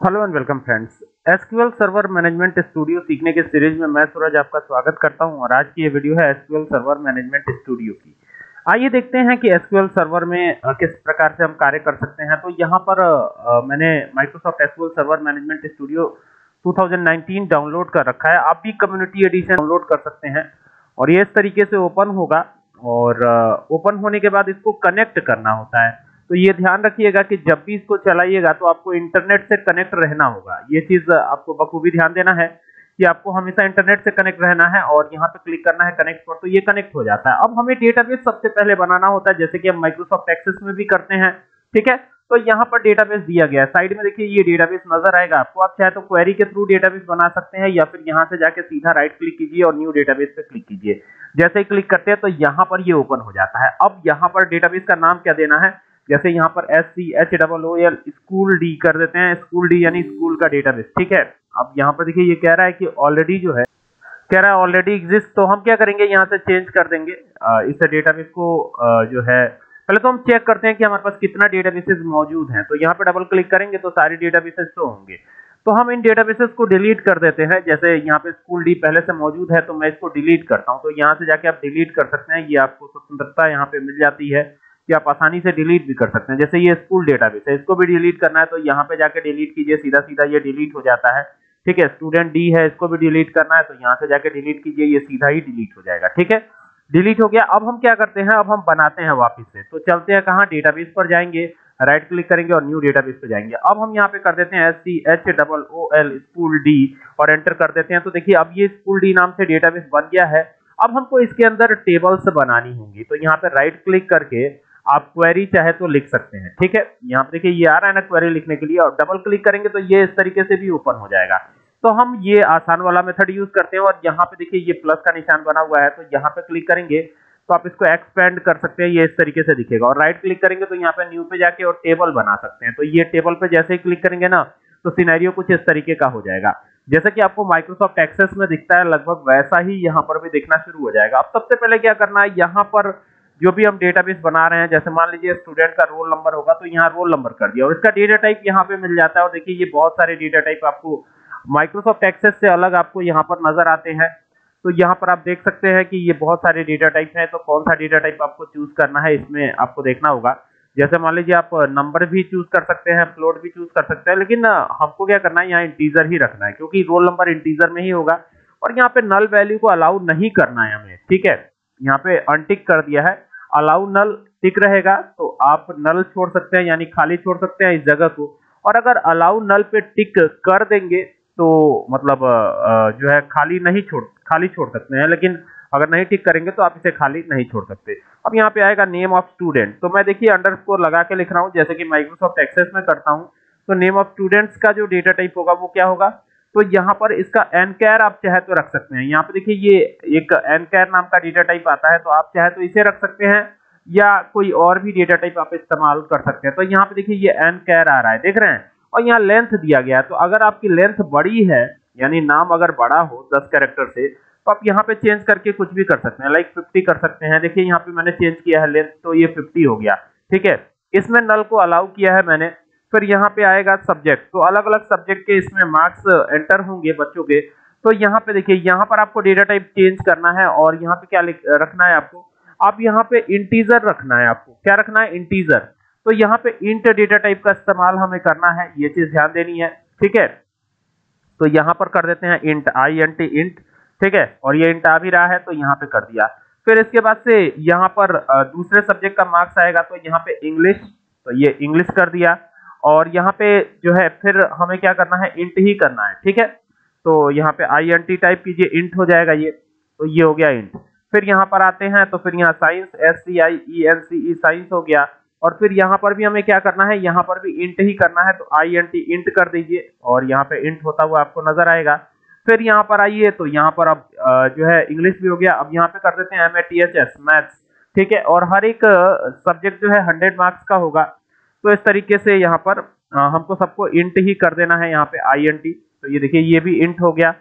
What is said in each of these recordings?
Hello and welcome friends SQL server management studio सीखने के series में मैं सूरज आपका स्वागत करता हूँ और आज की ये वीडियो है एसक्यूएल सर्वर मैनेजमेंट स्टूडियो की। आइए देखते हैं कि एसक्यूएल सर्वर में किस प्रकार से हम कार्य कर सकते हैं। तो यहाँ पर मैंने Microsoft SQL server management studio 2019 download कर रखा है। आप भी कम्युनिटी एडिशन डाउनलोड कर सकते हैं और ये इस तरीके से ओपन होगा और ओपन होने के बाद इसको कनेक्ट करना होता है। तो ये ध्यान रखिएगा कि जब भी इसको चलाइएगा तो आपको इंटरनेट से कनेक्ट रहना होगा। ये चीज़ आपको बखूबी ध्यान देना है कि आपको हमेशा इंटरनेट से कनेक्ट रहना है और यहाँ पे क्लिक करना है कनेक्ट पर तो ये कनेक्ट हो जाता है। अब हमें डेटाबेस सबसे पहले बनाना होता है, जैसे कि हम माइक्रोसॉफ्ट एक्सेस में भी करते हैं, ठीक है? तो यहाँ पर डेटाबेस दिया गया है। साइड में देखिए, ये डेटाबेस नज़र आएगा आपको। आप चाहे तो क्वेरी के थ्रू डेटाबेस बना सकते हैं या फिर यहाँ से जाके सीधा राइट क्लिक कीजिए और न्यू डेटाबेस पे क्लिक कीजिए। जैसे ही क्लिक करते हैं तो यहाँ पर ये ओपन हो जाता है। अब यहाँ पर डेटाबेस का नाम क्या देना है? जैसे यहाँ पर S C H double O L school D कर देते हैं स्कूल डी यानी स्कूल का डेटाबेस ठीक है? अब यहाँ पर देखिए, ये कह रहा है कि ऑलरेडी जो है, कह रहा है ऑलरेडी एग्जिस्ट तो हम क्या करेंगे? यहाँ से चेंज कर देंगे। इस डेटाबेस को जो है, पहले तो हम चेक करते हैं कि हमारे पास कितना डेटाबेसेस मौजूद हैं। तो यहाँ पे डबल क्लिक करेंगे तो सारे डेटाबेसेस तो होंगे। तो हम इन डेटाबेसेस को डिलीट कर देते हैं। जैसे यहाँ पे स्कूल डी पहले से मौजूद है तो मैं इसको डिलीट करता हूँ। तो यहाँ से जाके आप डिलीट कर सकते हैं। ये आपको स्वतंत्रता यहाँ पे मिल जाती है। कि आप आसानी से डिलीट भी कर सकते हैं। जैसे ये स्कूल डेटाबेस है, इसको भी डिलीट करना है तो यहाँ पे जाके डिलीट कीजिए सीधा सीधा ये डिलीट हो जाता है। ठीक है स्टूडेंट डी है, इसको भी डिलीट करना है तो यहाँ से जाके डिलीट कीजिए, ये सीधा ही डिलीट हो जाएगा। ठीक है? डिलीट हो गया। अब हम क्या करते हैं? अब हम बनाते हैं वापिस से। तो चलते हैं कहाँ? डेटाबेस पर जाएँगे राइट क्लिक करेंगे और न्यू डेटाबेस पे जाएँगे। अब हम यहाँ पे कर देते हैं S C H double O L school D और एंटर कर देते हैं। तो देखिए, अब ये स्कूल डी नाम से डेटाबेस बन गया है। अब हमको इसके अंदर टेबल्स बनानी होंगी। तो यहाँ पे राइट क्लिक करके आप क्वेरी चाहे तो लिख सकते हैं, ठीक है? यहाँ पे देखिए, ये आ रहा है ना क्वेरी लिखने के लिए, और डबल क्लिक करेंगे तो ये इस तरीके से भी ओपन हो जाएगा। तो हम ये आसान वाला मेथड यूज़ करते हैं, और यहाँ पे देखिए, ये प्लस का निशान बना हुआ है तो यहाँ पे क्लिक करेंगे तो आप इसको एक्सपेंड कर सकते हैं, ये इस तरीके से दिखेगा। और राइट क्लिक करेंगे तो यहाँ पे न्यू पे जाके और टेबल बना सकते हैं। तो ये टेबल पे जैसे ही क्लिक करेंगे ना तो सिनेरियो कुछ इस तरीके का हो जाएगा। जैसे कि आपको माइक्रोसॉफ्ट एक्सेस में दिखता है, लगभग वैसा ही यहाँ पर भी दिखना शुरू हो जाएगा। अब सबसे पहले क्या करना है, यहाँ पर जो भी हम डेटाबेस बना रहे हैं, जैसे मान लीजिए स्टूडेंट का रोल नंबर होगा तो यहाँ रोल नंबर कर दिया। और इसका डेटा टाइप यहाँ पे मिल जाता है। और देखिए, ये बहुत सारे डेटा टाइप आपको माइक्रोसॉफ्ट एक्सेस से अलग आपको यहाँ पर नज़र आते हैं। तो यहाँ पर आप देख सकते हैं कि ये बहुत सारे डेटा टाइप हैं। तो कौन सा डेटा टाइप आपको चूज़ करना है, इसमें आपको देखना होगा। जैसे मान लीजिए आप नंबर भी चूज़ कर सकते हैं फ्लोट भी चूज़ कर सकते हैं, लेकिन हमको क्या करना है, यहाँ इंटीजर ही रखना है, क्योंकि रोल नंबर इंटीजर में ही होगा। और यहाँ पे नल वैल्यू को अलाउ नहीं करना है हमें, ठीक है? यहाँ पे अनटिक कर दिया है। अलाउ नल टिक रहेगा तो आप नल छोड़ सकते हैं, यानी खाली छोड़ सकते हैं इस जगह को। और अगर अलाउ नल पे टिक कर देंगे तो मतलब जो है खाली नहीं छोड़, खाली छोड़ सकते हैं। लेकिन अगर नहीं टिक करेंगे तो आप इसे खाली नहीं छोड़ सकते। अब यहाँ पे आएगा नेम ऑफ़ स्टूडेंट। तो मैं देखिए अंडरस्कोर लगा के लिख रहा हूँ, जैसे कि माइक्रोसॉफ्ट एक्सेस में करता हूँ। तो नेम ऑफ़ स्टूडेंट्स का जो डेटा टाइप होगा, वो क्या होगा? तो यहाँ पर इसका एनकेयर आप चाहे तो रख सकते हैं। यहाँ पे देखिए ये एक एनकेयर नाम का डेटा टाइप आता है तो आप चाहे तो इसे रख सकते हैं या कोई और भी डेटा टाइप आप इस्तेमाल कर सकते हैं। तो यहाँ पे देखिए ये एनकेयर आ रहा है, देख रहे हैं? और यहाँ लेंथ दिया गया है तो अगर आपकी लेंथ बड़ी है, यानी नाम अगर बड़ा हो दस कैरेक्टर से तो आप यहाँ पे चेंज करके कुछ भी कर सकते हैं लाइक फिफ्टी कर सकते हैं। देखिए यहाँ पे मैंने चेंज किया है लेंथ तो ये फिफ्टी हो गया, ठीक है? इसमें नल को अलाउ किया है मैंने फिर यहाँ पे आएगा सब्जेक्ट तो अलग अलग सब्जेक्ट के इसमें मार्क्स एंटर होंगे बच्चों के. तो यहाँ पे देखिए, यहाँ पर आपको डेटा टाइप चेंज करना है और यहाँ पे क्या रखना है आपको? आप यहाँ पे इंटीजर रखना है आपको. क्या रखना है? इंटीजर तो यहाँ पे इंट डेटा टाइप का इस्तेमाल हमें करना है. ये चीज़ ध्यान देनी है. ठीक है? तो यहाँ पर कर देते हैं int I N T int ठीक है? और ये इंट आ भी रहा है तो यहाँ पे कर दिया. फिर इसके बाद से यहाँ पर दूसरे सब्जेक्ट का मार्क्स आएगा तो यहाँ पे इंग्लिश तो ये इंग्लिश कर दिया. और यहाँ पे जो है, फिर हमें क्या करना है इंट ही करना है, ठीक है? तो यहाँ पे आई एन टी टाइप कीजिए इंट हो जाएगा ये तो ये हो गया इंट फिर यहाँ पर आते हैं तो फिर यहाँ science S C I E N C E science हो गया। और फिर यहाँ पर भी हमें क्या करना है, यहाँ पर भी इंट ही करना है तो आई एन टी इंट कर दीजिए, और यहाँ पे इंट होता हुआ आपको नज़र आएगा। फिर यहाँ पर आइए तो यहाँ पर अब जो है इंग्लिश भी हो गया। अब यहाँ पे कर देते हैं M A T H S maths ठीक है? और हर एक सब्जेक्ट जो है हंड्रेड मार्क्स का होगा। तो इस तरीके से यहाँ पर हमको सबको इंट ही कर देना है यहाँ पे आई एन टी तो ये देखिए, ये भी इंट हो गया।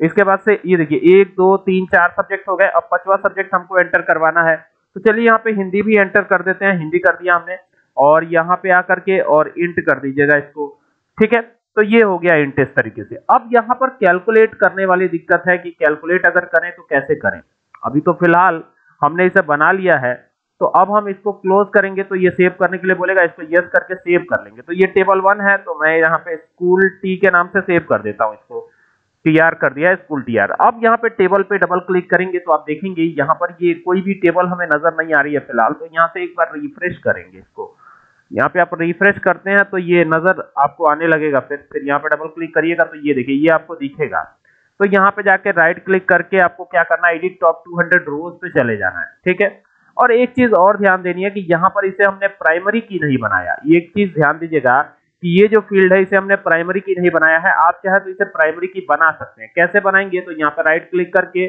इसके बाद से ये देखिए, एक, दो, तीन, चार सब्जेक्ट हो गए। अब पचवा सब्जेक्ट हमको एंटर करवाना है। तो चलिए यहाँ पे हिंदी भी एंटर कर देते हैं। हिंदी कर दिया हमने। और यहाँ पे आकर के और इंट कर दीजिएगा इसको। ठीक है? तो ये हो गया इंट इस तरीके से। अब यहाँ पर कैलकुलेट करने वाली दिक्कत है कि कैलकुलेट अगर करें तो कैसे करें? अभी तो फ़िलहाल हमने इसे बना लिया है। तो अब हम इसको क्लोज करेंगे तो ये सेव करने के लिए बोलेगा, इसको यस करके सेव कर लेंगे। तो ये टेबल वन है तो मैं यहाँ पे स्कूल टी के नाम से सेव कर देता हूँ इसको। टी आर कर दिया है स्कूल टी आर अब यहाँ पे टेबल पे डबल क्लिक करेंगे तो आप देखेंगे यहाँ पर ये कोई भी टेबल हमें नज़र नहीं आ रही है फ़िलहाल तो यहाँ से एक बार रिफ्रेश करेंगे इसको। यहाँ पे आप रिफ्रेश करते हैं तो ये नज़र आपको आने लगेगा फिर। फिर यहाँ पे डबल क्लिक करिएगा तो ये देखिए, ये आपको दिखेगा। तो यहाँ पे जाके राइट क्लिक करके आपको क्या करना है एडिट टॉप 200 रोज पे चले जाना है, ठीक है? और एक चीज़ और ध्यान देनी है कि यहाँ पर इसे हमने प्राइमरी की नहीं बनाया। एक चीज़ ध्यान दीजिएगा कि ये जो फ़ील्ड है, इसे हमने प्राइमरी की नहीं बनाया है। आप चाहे तो इसे प्राइमरी की बना सकते हैं। कैसे बनाएँगे? तो यहाँ पर राइट क्लिक करके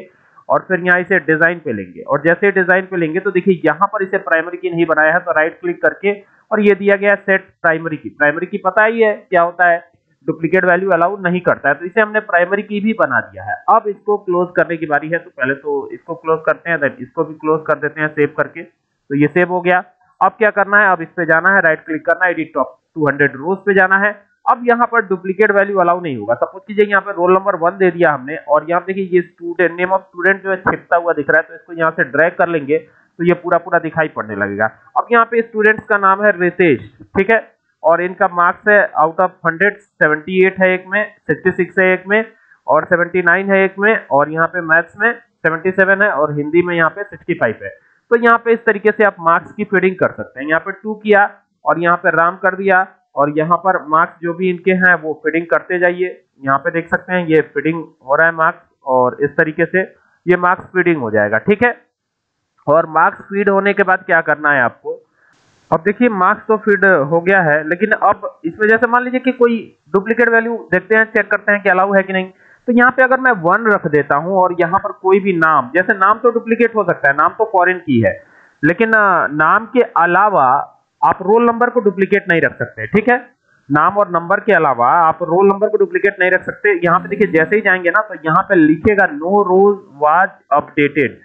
और फिर यहाँ इसे डिज़ाइन पे लेंगे। और जैसे डिज़ाइन पे लेंगे तो देखिए यहाँ पर इसे प्राइमरी की नहीं बनाया है तो राइट क्लिक करके और ये दिया गया सेट प्राइमरी की प्राइमरी की पता ही है क्या होता है? डुप्लीकेट वैल्यू अलाउ नहीं करता है तो इसे हमने प्राइमरी की भी बना दिया है। अब इसको क्लोज करने की बारी है तो पहले तो इसको क्लोज करते हैं इसको भी क्लोज कर देते हैं सेव करके। तो ये सेव हो गया। अब क्या करना है? अब इस पे जाना है राइट क्लिक करना है एडिट टॉप 200 रोज पे जाना है। अब यहाँ पर डुप्लीकेट वैल्यू अलाउ नहीं होगा। सपोज़ कीजिए यहाँ पे रोल नंबर वन दे दिया हमने, और यहाँ देखिए ये स्टूडेंट नेम ऑफ़ स्टूडेंट जो है छिपता हुआ दिख रहा है तो इसको यहाँ से ड्रैग कर लेंगे तो ये पूरा पूरा दिखाई पड़ने लगेगा। अब यहाँ पे स्टूडेंट्स का नाम है रितेश ठीक है? और इनका मार्क्स है out of hundred seventy eight है एक में सिक्सटी सिक्स है एक में और सेवेंटी नाइन है एक में और यहाँ पे मैथ्स में सेवेंटी सेवन है और हिंदी में यहाँ पे सिक्सटी फाइव है। तो यहाँ पे इस तरीके से आप मार्क्स की फीडिंग कर सकते हैं। यहाँ पे टू किया और यहाँ पे राम कर दिया और यहाँ पर मार्क्स जो भी इनके हैं वो फीडिंग करते जाइए। यहाँ पे देख सकते हैं ये फीडिंग हो रहा है मार्क्स और इस तरीके से ये मार्क्स फीडिंग हो जाएगा, ठीक है? और मार्क्स फ़ीड होने के बाद क्या करना है आपको? अब देखिए मार्क्स तो फ़ीड हो गया है, लेकिन अब इसमें जैसे मान लीजिए कि कोई डुप्लीकेट वैल्यू देखते हैं चेक करते हैं कि अलाउ है कि नहीं। तो यहाँ पे अगर मैं वन रख देता हूँ और यहाँ पर कोई भी नाम, जैसे नाम तो डुप्लीकेट हो सकता है, नाम तो फॉरेन की है, लेकिन नाम के अलावा आप रोल नंबर को डुप्लीकेट नहीं रख सकते, ठीक है? नाम और नंबर के अलावा आप रोल नंबर को डुप्लीकेट नहीं रख सकते। यहाँ पे देखिए जैसे ही जाएँगे ना तो यहाँ पे लिखेगा no rows was updated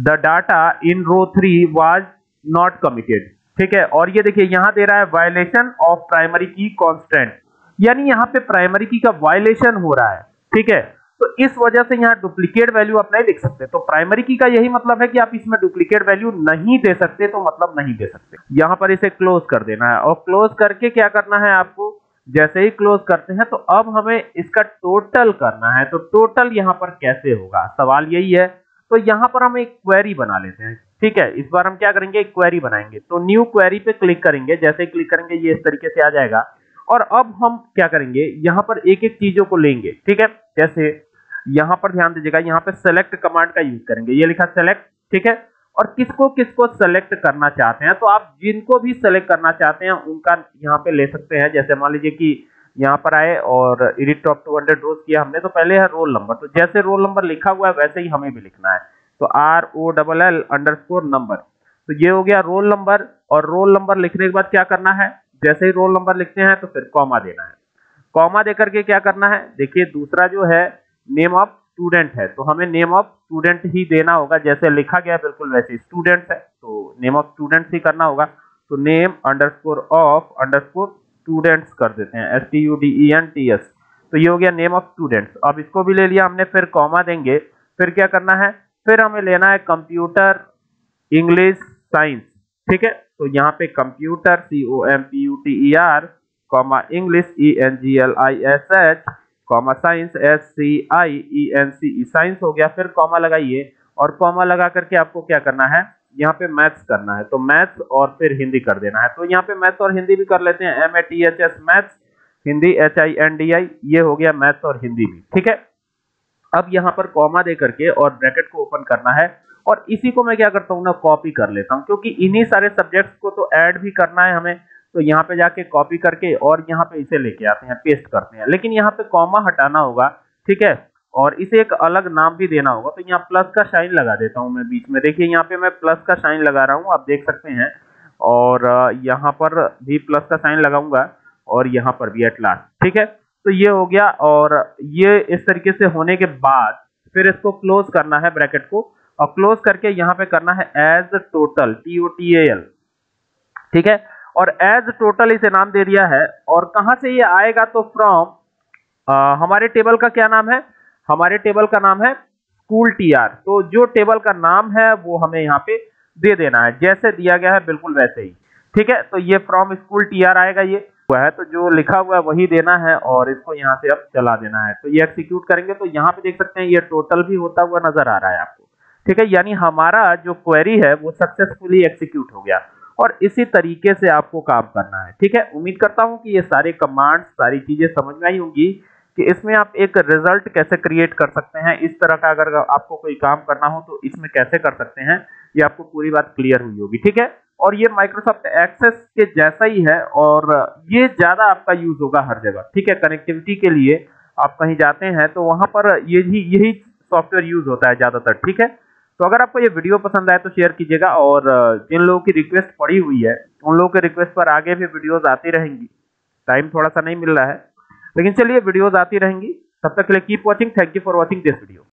the data in row three was not committed ठीक है? और ये देखिए, यहाँ दे रहा है violation of primary key constant यानी यहाँ पे प्राइमरी की का वायलेशन हो रहा है, ठीक है? तो इस वजह से यहाँ डुप्लीकेट वैल्यू आप नहीं लिख सकते। तो प्राइमरी की का यही मतलब है कि आप इसमें डुप्लीकेट वैल्यू नहीं दे सकते तो मतलब नहीं दे सकते। यहाँ पर इसे क्लोज कर देना है। और क्लोज करके क्या करना है आपको? जैसे ही क्लोज करते हैं तो अब हमें इसका टोटल करना है। तो टोटल यहाँ पर कैसे होगा? सवाल यही है। तो यहाँ पर हम एक क्वेरी बना लेते हैं। ठीक है, इस बार हम क्या करेंगे क्वेरी बनाएँगे। तो न्यू क्वेरी पे क्लिक करेंगे, जैसे क्लिक करेंगे, ये इस तरीके से आ जाएगा। और अब हम क्या करेंगे, यहाँ पर एक एक चीज़ों को लेंगे, ठीक है? जैसे, यहाँ पर ध्यान दीजिएगा, यहाँ पे सेलेक्ट कमांड का यूज़ करेंगे। ये लिखा सेलेक्ट ठीक है? और किसको किसको सेलेक्ट करना चाहते हैं? तो आप जिनको भी सेलेक्ट करना चाहते हैं, उनका यहाँ पे ले सकते हैं। जैसे मान लीजिए कि यहाँ पर आए और edit top two hundred rows किया हमने तो पहले है रोल नंबर तो जैसे रोल नंबर लिखा हुआ है, वैसे ही हमें भी लिखना है। तो R O double L underscore number तो ये हो गया रोल नंबर और रोल नंबर लिखने के बाद क्या करना है? जैसे ही रोल नंबर लिखते हैं तो फिर कॉमा देना है। कॉमा देकर के क्या करना है? देखिए दूसरा जो है नेम ऑफ़ स्टूडेंट है। तो हमें नेम ऑफ़ स्टूडेंट ही देना होगा। जैसे लिखा गया बिल्कुल वैसे स्टूडेंट है। तो नेम ऑफ़ स्टूडेंट ही करना होगा। तो name underscore of underscore students कर देते हैं। S T U D E N T S तो ये हो गया नेम ऑफ़ स्टूडेंट्स अब इसको भी ले लिया हमने, फिर कॉमा देंगे। फिर क्या करना है? फिर हमें लेना है कंप्यूटर, इंग्लिश, साइंस। ठीक है? तो यहाँ पे computer C O M P U T E R comma English E N G L I S H comma science S C I E N C E science हो गया। फिर comma लगाइए और कॉमा लगा करके आपको क्या करना है? यहाँ पे मैथ्स करना है। तो मैथ्स और फिर हिंदी कर देना है। तो यहाँ पे मैथ्स और हिंदी भी कर लेते हैं। M A T H S maths, Hindi H I N D I ये हो गया मैथ्स और हिंदी भी। ठीक है? अब यहाँ पर कॉमा दे करके और ब्रैकेट को ओपन करना है। और इसी को मैं क्या करता हूँ ना कॉपी कर लेता हूँ, क्योंकि इन्हीं सारे सब्जेक्ट्स को तो ऐड भी करना है हमें। तो यहाँ पे जाके कॉपी करके और यहाँ पे इसे लेके आते हैं पेस्ट करते हैं। लेकिन यहाँ पे कॉमा हटाना होगा, ठीक है? और इसे एक अलग नाम भी देना होगा। तो यहाँ प्लस का साइन लगा देता हूँ मैं बीच में। देखिए, यहाँ पे मैं प्लस का साइन लगा रहा हूँ, आप देख सकते हैं। और, यहाँ पर भी प्लस का साइन लगाऊँगा और यहाँ पर भी एट लास्ट ठीक है? तो ये हो गया और ये इस तरीके से होने के बाद फिर इसको क्लोज करना है ब्रैकेट को और क्लोज करके यहाँ पे करना है as total T O T L ठीक है? और एज टोटल इसे नाम दे दिया है और कहाँ से ये आएगा तो फ्रॉम हमारे टेबल का क्या नाम है? हमारे टेबल का नाम है स्कूल टी आर तो जो टेबल का नाम है वो हमें यहाँ पे दे देना है। जैसे दिया गया है बिल्कुल वैसे ही। ठीक है? तो ये फ्रॉम स्कूल टीआर आएगा ये। हुआ है तो जो लिखा हुआ है वही देना है और इसको यहाँ से अब चला देना है। तो ये एक्सिक्यूट करेंगे तो यहाँ पे देख सकते हैं ये टोटल भी होता हुआ नज़र आ रहा है आपको। ठीक है, यानी हमारा जो क्वेरी है वो सक्सेसफुली एक्सिक्यूट हो गया और इसी तरीके से आपको काम करना है। ठीक है, उम्मीद करता हूँ कि ये सारे कमांड सारी चीज़ें समझ में आई होंगी। कि इसमें आप एक रिज़ल्ट कैसे क्रिएट कर सकते हैं? इस तरह का अगर आपको कोई काम करना हो तो इसमें कैसे कर सकते हैं? ये आपको पूरी बात क्लियर हुई होगी, ठीक है? और ये माइक्रोसॉफ्ट एक्सेस के जैसा ही है, और ये ज़्यादा आपका यूज़ होगा हर जगह, ठीक है? कनेक्टिविटी के लिए आप कहीं जाते हैं तो वहाँ पर ये ही, यही सॉफ्टवेयर यूज़ होता है ज़्यादातर, ठीक है? तो अगर आपको ये वीडियो पसंद आए तो शेयर कीजिएगा, और जिन लोगों की रिक्वेस्ट पड़ी हुई है, उन लोगों के रिक्वेस्ट पर आगे भी वीडियोस आती रहेंगी। टाइम थोड़ा सा नहीं मिल रहा है लेकिन चलिए वीडियोज़ आती रहेंगी। तब तक के लिए keep watching thank you for watching this video